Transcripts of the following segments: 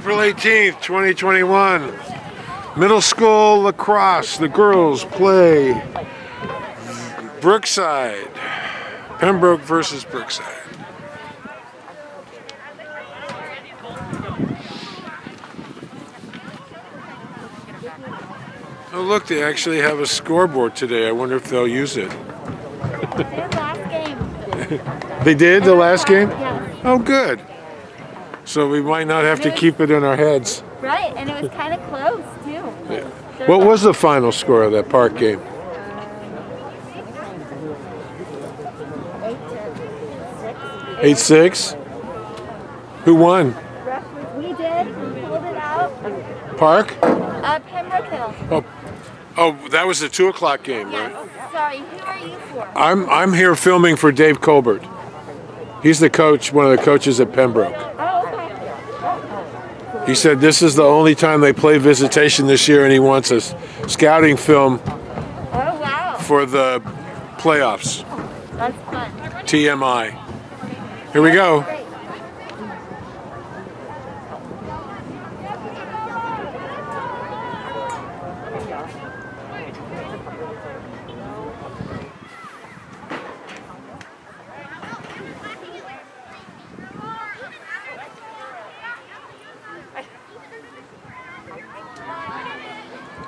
April 18th, 2021. Middle school lacrosse. The girls play Brookside. Pembroke versus Brookside. Oh look, they actually have a scoreboard today. I wonder if they'll use it. last game. They did the last game? Oh good. So we might not have to keep it in our heads. Right, and it was kind of close too. Yeah. What was the final score of that park game? Eight six. Who won? We did. We pulled it out. Park? Uh, Pembroke Hill. Oh, oh, that was the two o'clock game, right? Yes. Sorry, who are you for? I'm I'm here filming for Dave Colbert. He's the coach, one of the coaches at Pembroke. Oh. He said this is the only time they play visitation this year, and he wants a scouting film Oh, wow. for the playoffs. Oh, That's fun. TMI. Here we go.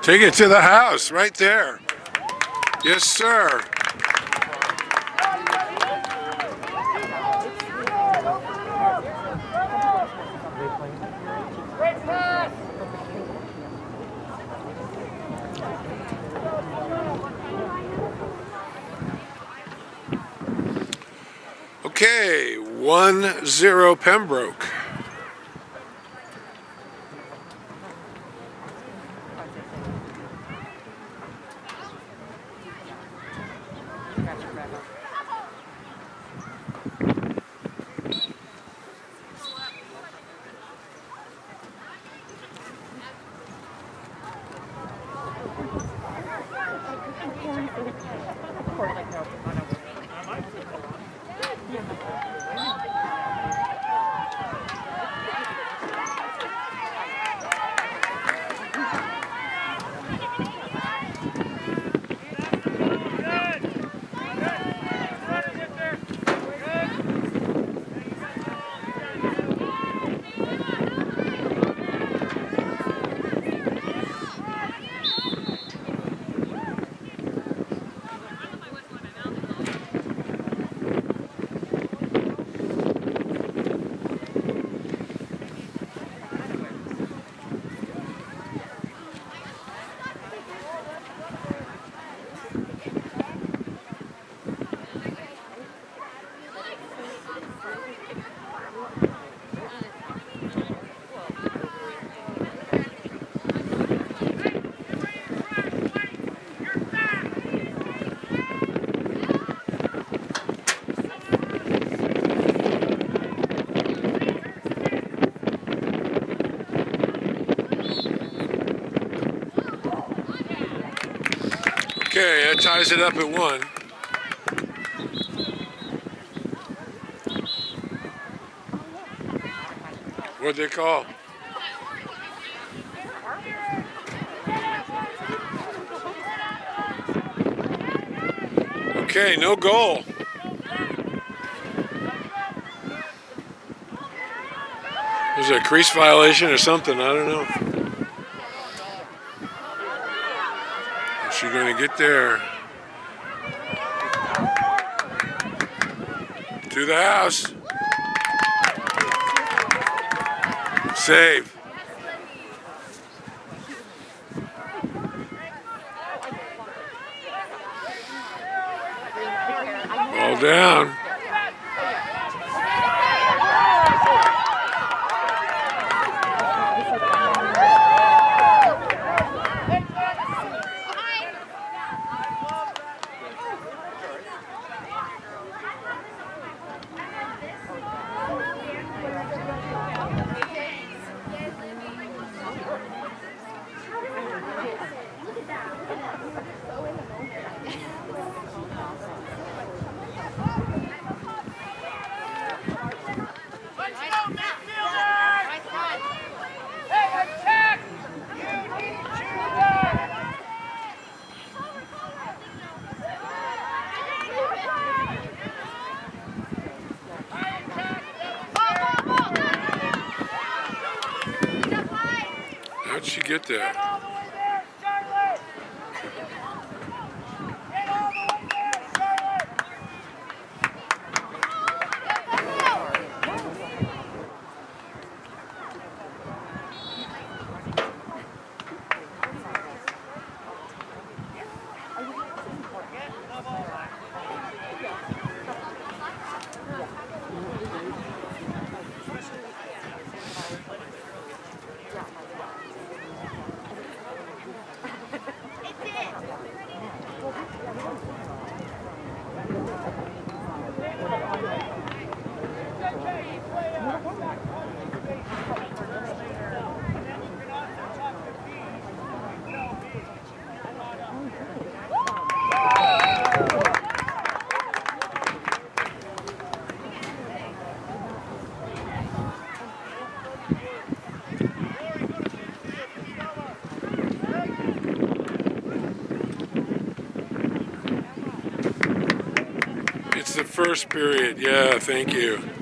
Take it to the house, right there. Yes, sir. Okay, one zero Pembroke. Okay, that ties it up at one. What'd they call? Okay, no goal. It a crease violation or something? I don't know. Is she going to get there? To the house. Save. Ball down. there. first period. Yeah, thank you.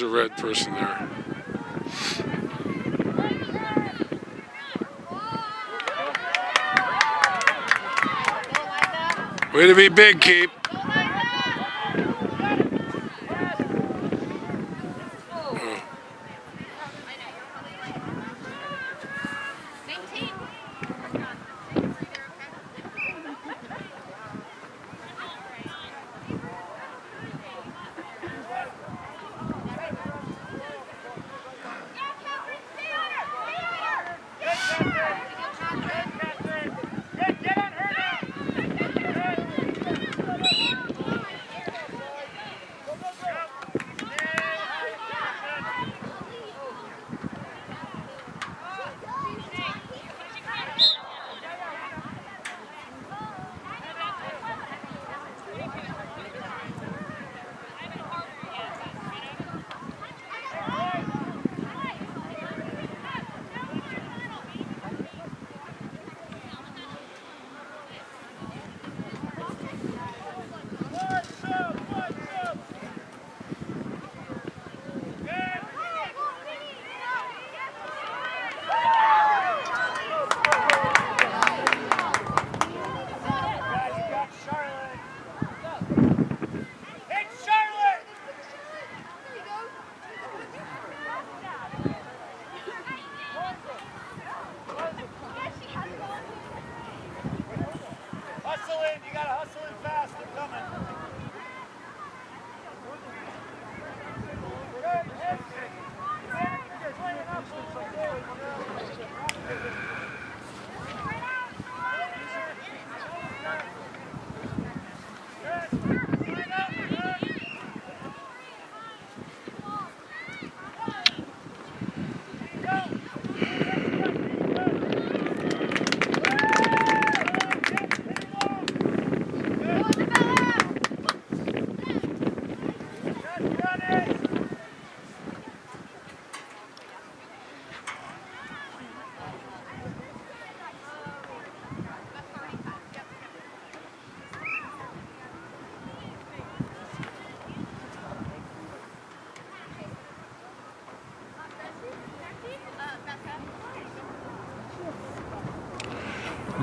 there's a red person there. Way to be big, Keep. hustle in. You got to hustle in fast. They're coming.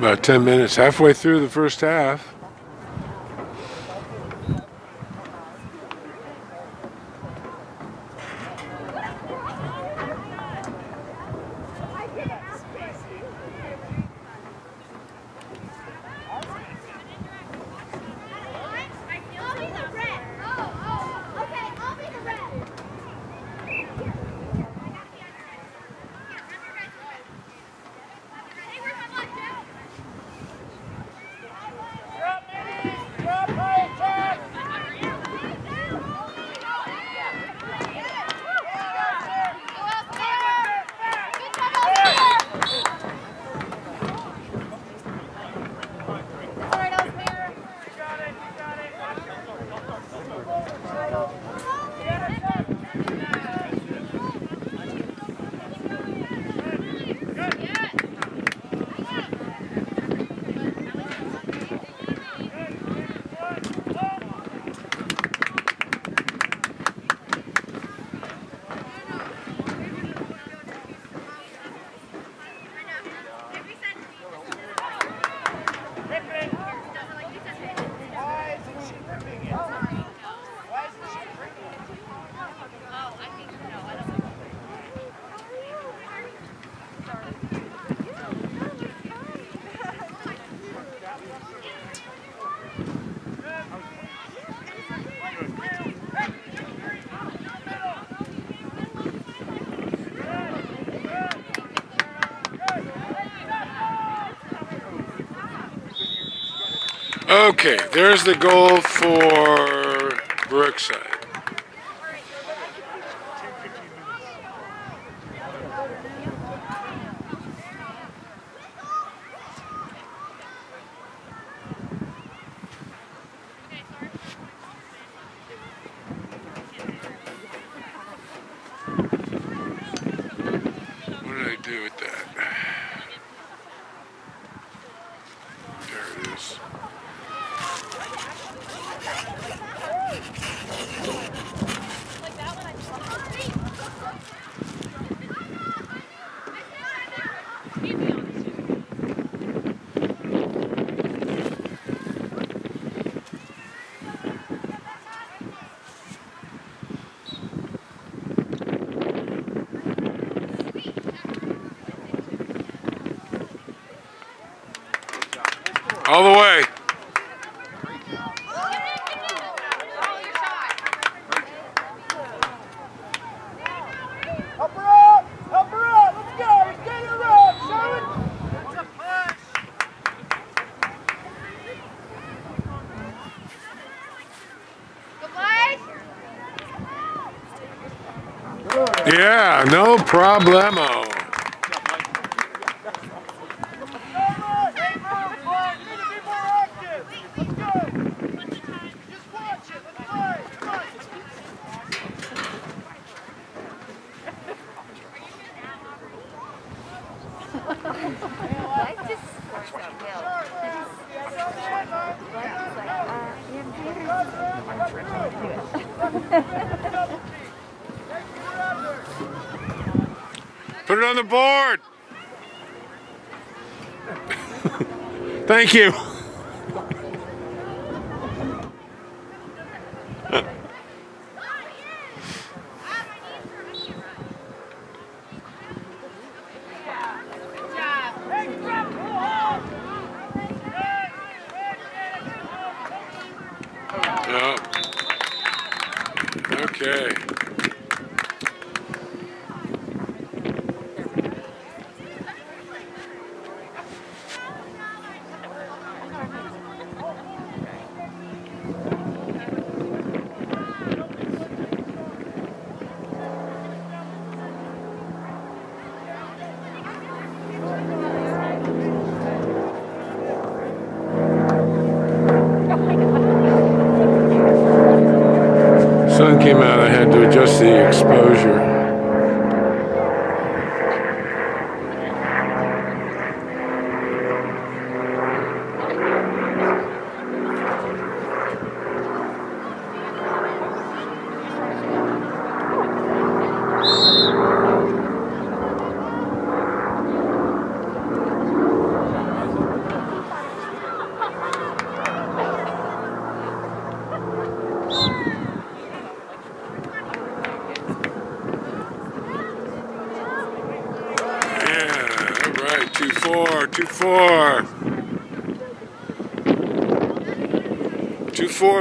about 10 minutes, halfway through the first half. Okay, there's the goal for Brookside. Yeah, no problemo. Thank you.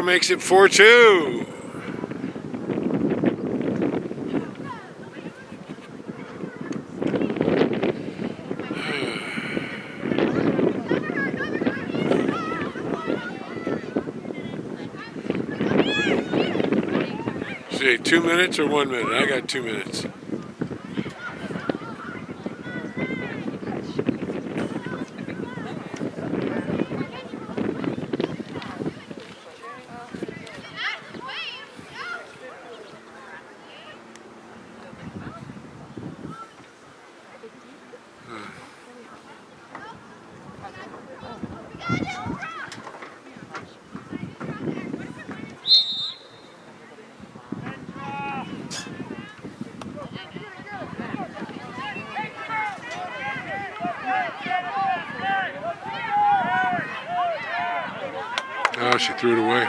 Makes it four two. See, two minutes or one minute? I got two minutes. Oh, threw it away.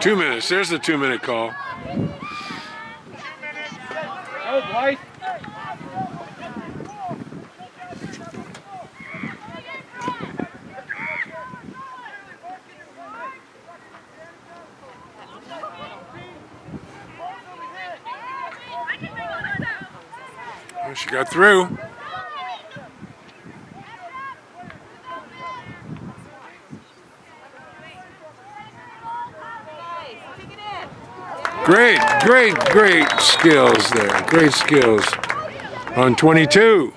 Two minutes. There's the two minute call. Got through. Great, great, great skills there. Great skills on 22.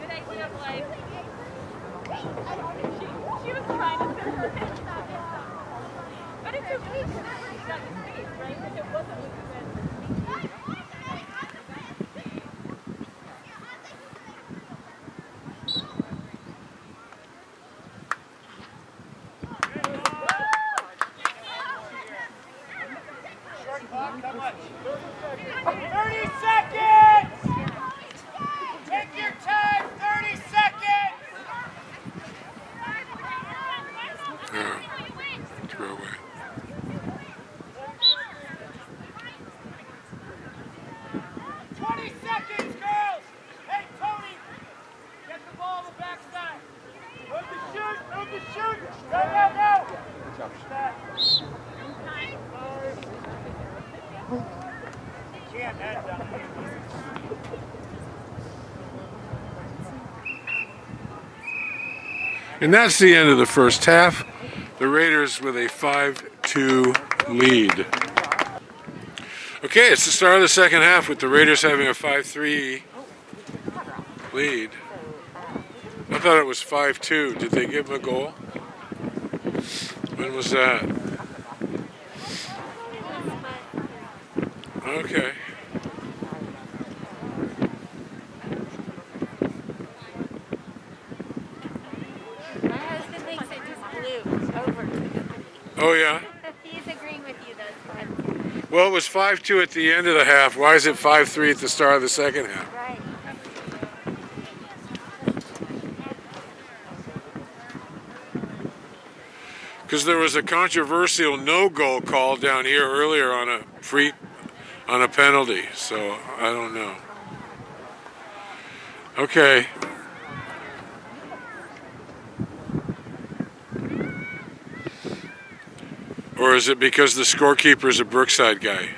Good idea, Blake. She, she was trying to fit her in. But it's okay because she got the space, right? If it wasn't what you said. How much? 30 seconds! Take your time, 30 seconds! Yeah, throw away. Twenty seconds, girls! Hey, Tony! Get the ball on the backside. Move the shoot! Move the shoot! Go, go, go! Can't head down. And that's the end of the first half. The Raiders with a 5-2 lead. Okay, it's the start of the second half with the Raiders having a 5-3 lead. I thought it was 5-2. Did they give him a goal? When was that? Okay. My husband thinks it just blew over to the Oh yeah. He's agreeing with you, though. Well, it was 5-2 at the end of the half. Why is it 5-3 at the start of the second half? Right. Because there was a controversial no-goal call down here earlier on a free, on a penalty. So I don't know. Okay. Or is it because the scorekeeper is a Brookside guy?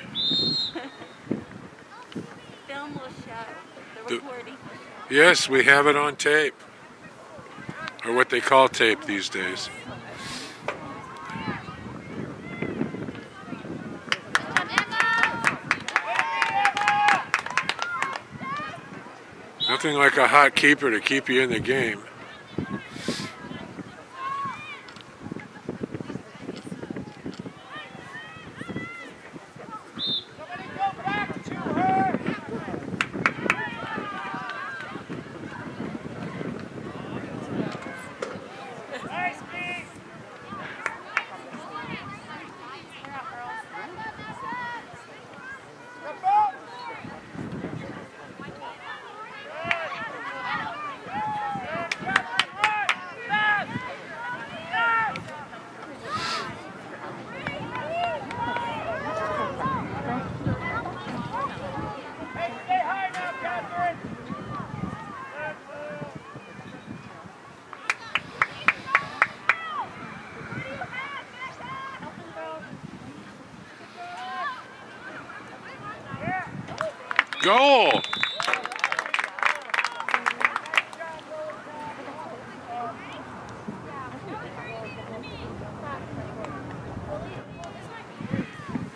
Film will show. The The- Yes, we have it on tape. Or what they call tape these days. Nothing like a hot keeper to keep you in the game.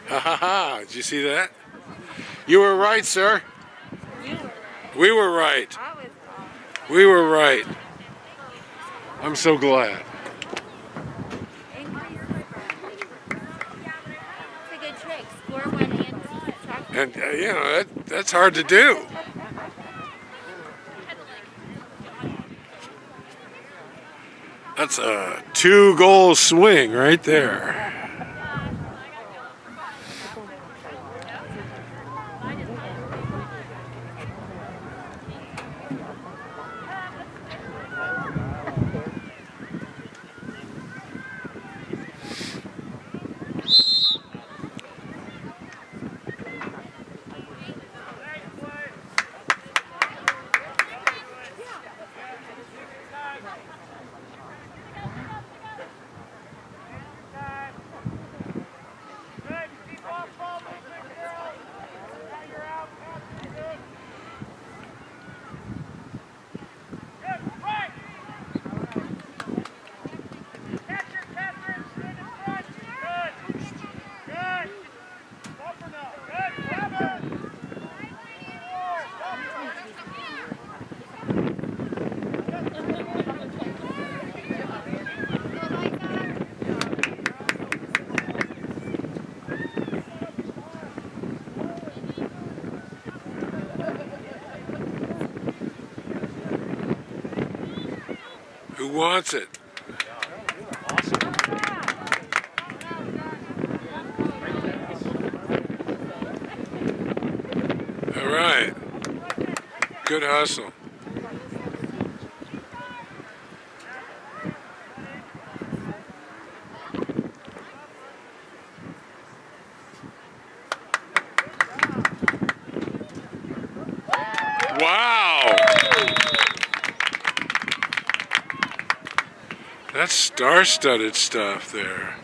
Ha ha ha. Did you see that? You were right, sir. We were right. We were right. I'm so glad. And uh, you know that that's hard to do. That's a two-goal swing right there. wants it. All right. Good hustle. star-studded stuff there.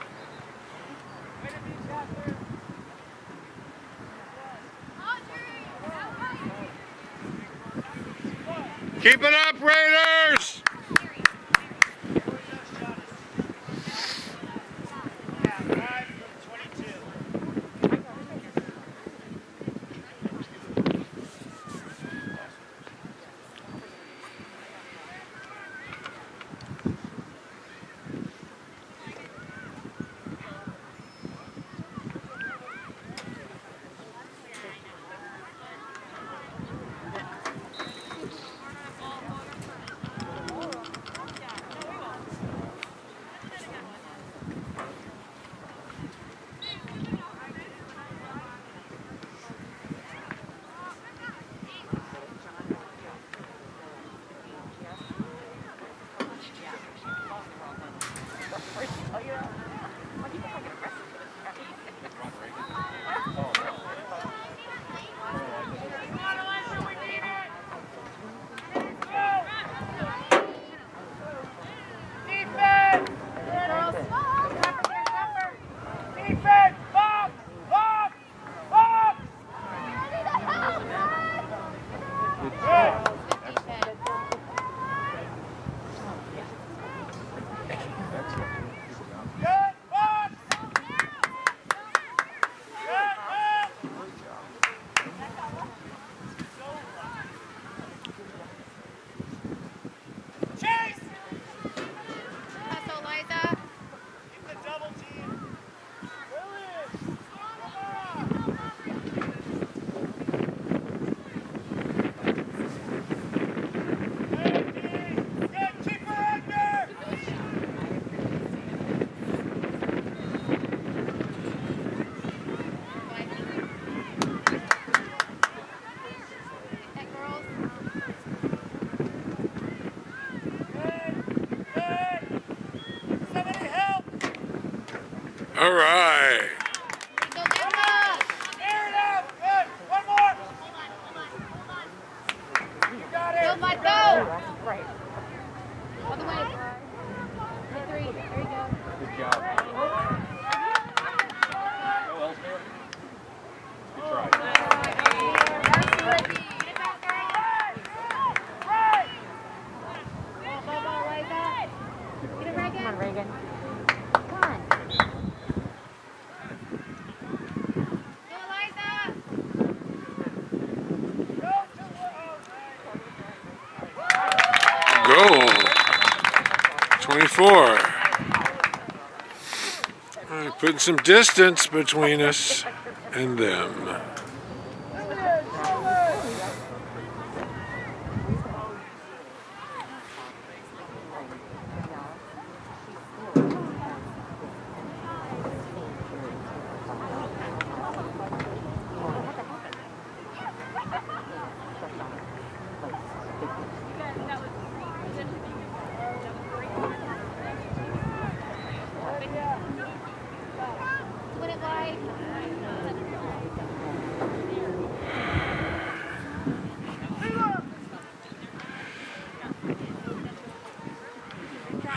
putting some distance between us and them.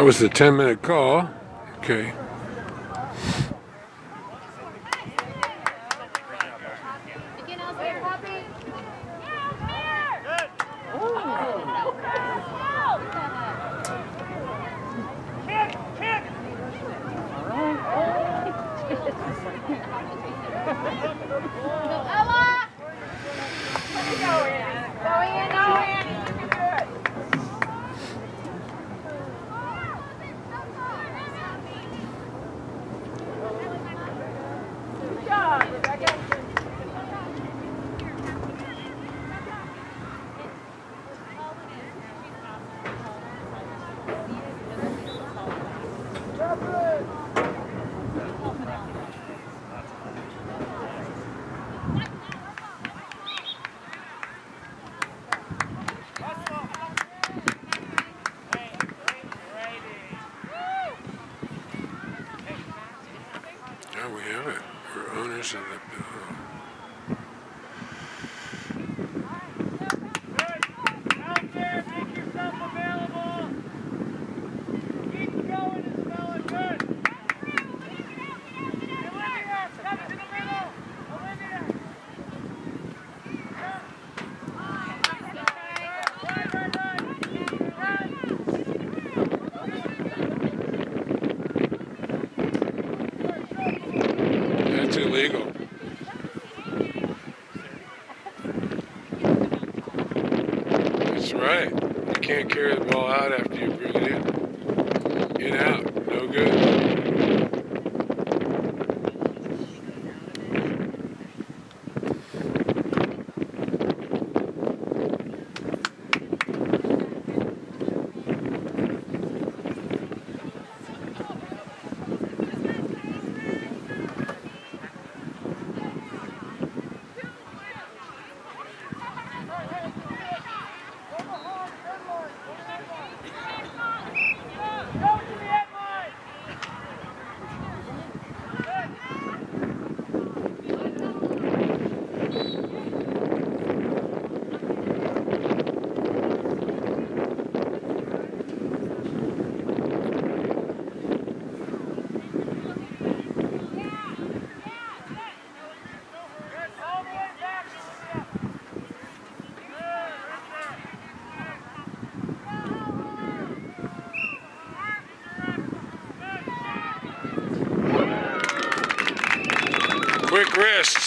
That was the 10 minute call. Okay.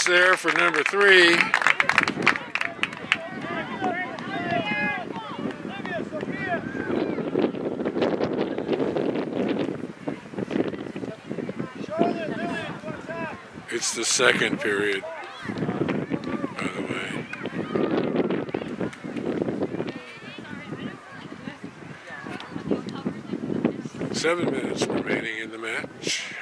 There for number three. It's the second period, by the way. Seven minutes remaining in the match.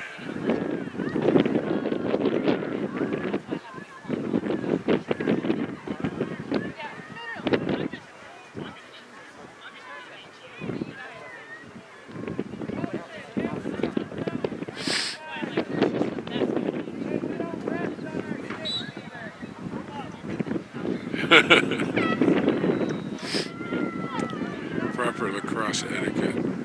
Proper lacrosse etiquette.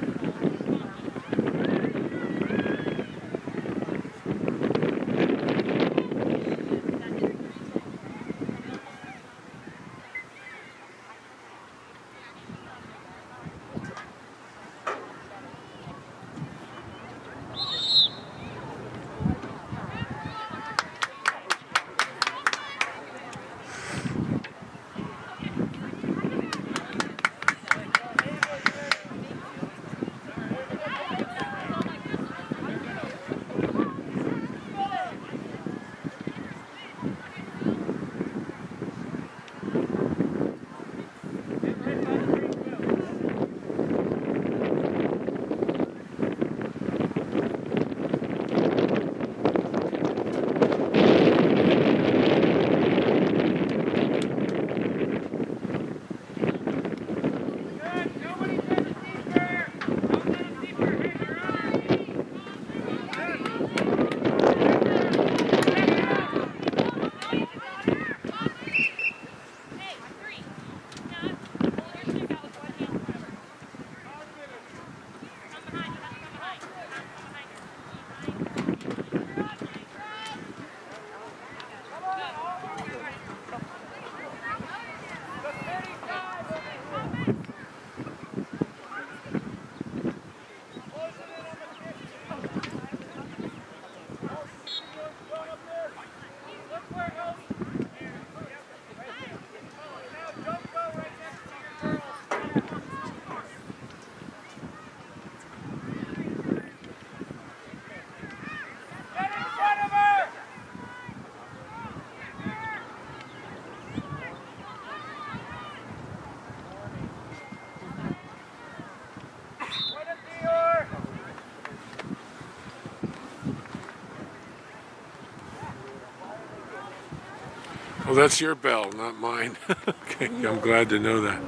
That's your bell, not mine. okay, I'm glad to know that.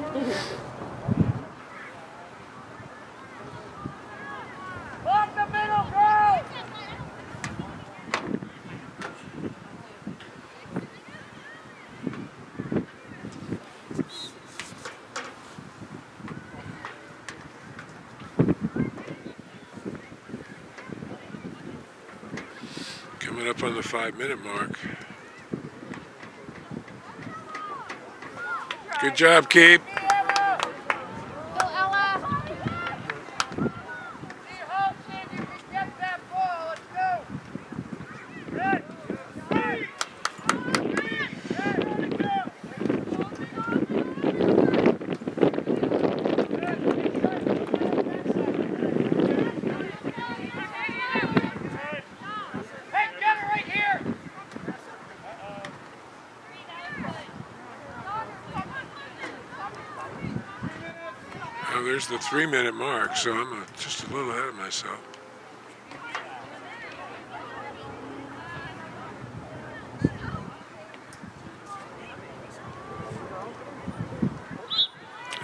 Coming up on the five minute mark. Good job, Keep. Ella! Go, Ella. See how see if you can get that ball. Let's go. Good. Good. Good. Let's go. Oh, there's the three minute mark, so I'm just a little ahead of myself.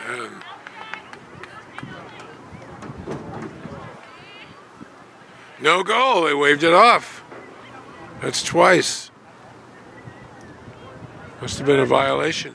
And no goal. They waved it off. That's twice. Must have been a violation.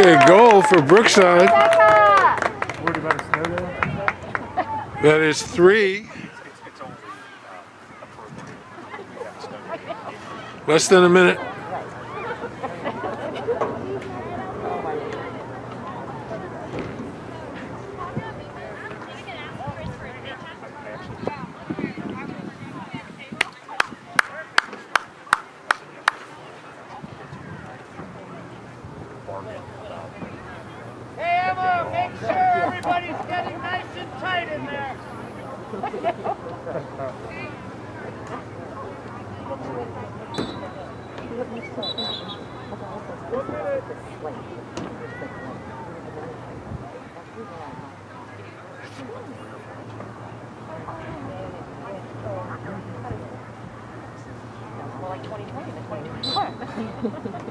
Okay, goal for Brookside. That is three. Less than a minute. Make sure everybody's getting nice and tight in there.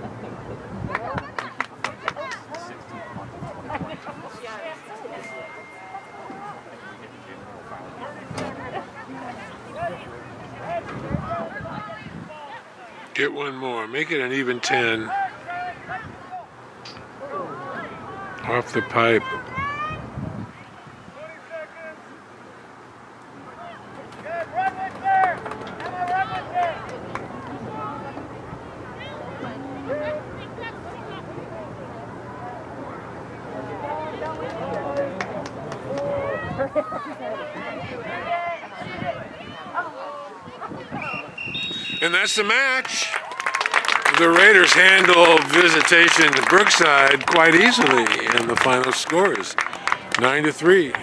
Get one more. Make it an even 10. Off the pipe. 20 seconds. Good, run with there. Emma, run with there. And that's the match. The Raiders handle visitation to Brookside quite easily, and the final score is 9 to 3.